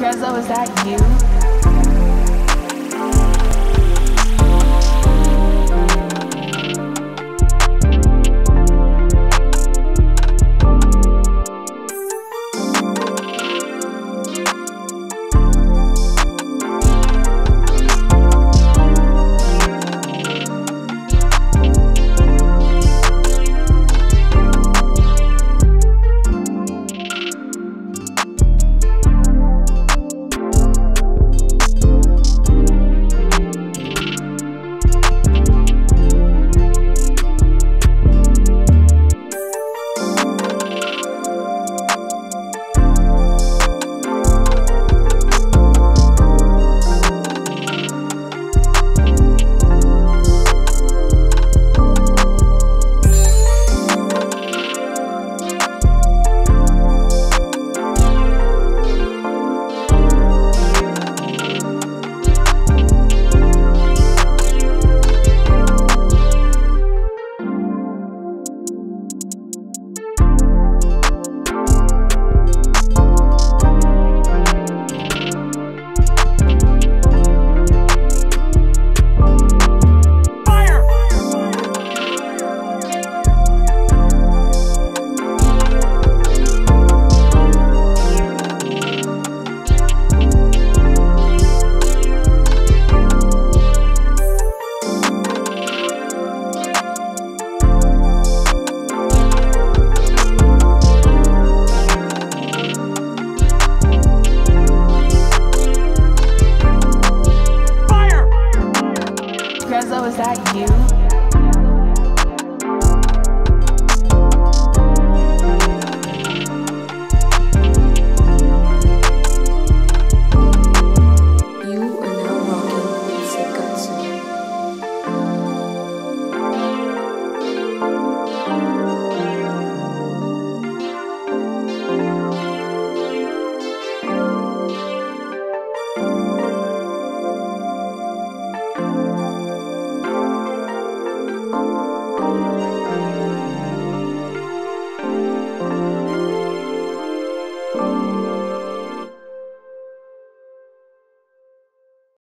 Grezzo, is that you? Milo, is that you?